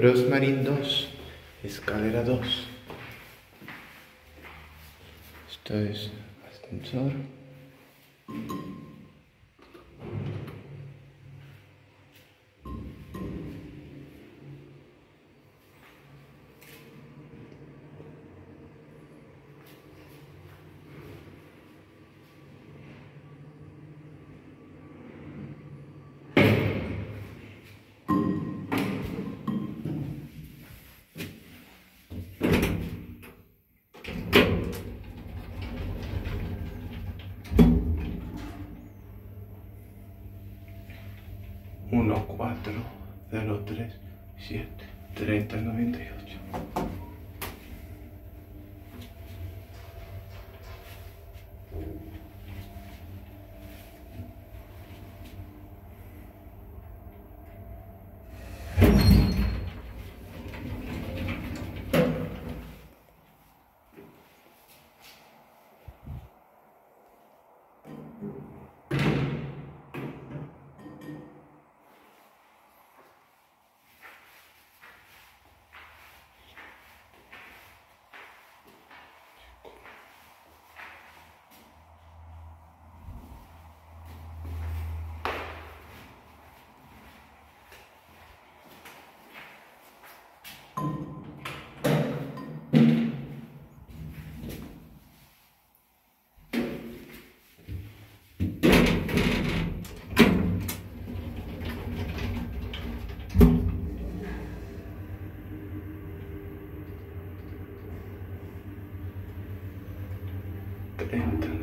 Rosmarin 2, escalera 2. Esto es ascensor. 1, 4, 0, 3, 7, 30, 98. Dentro.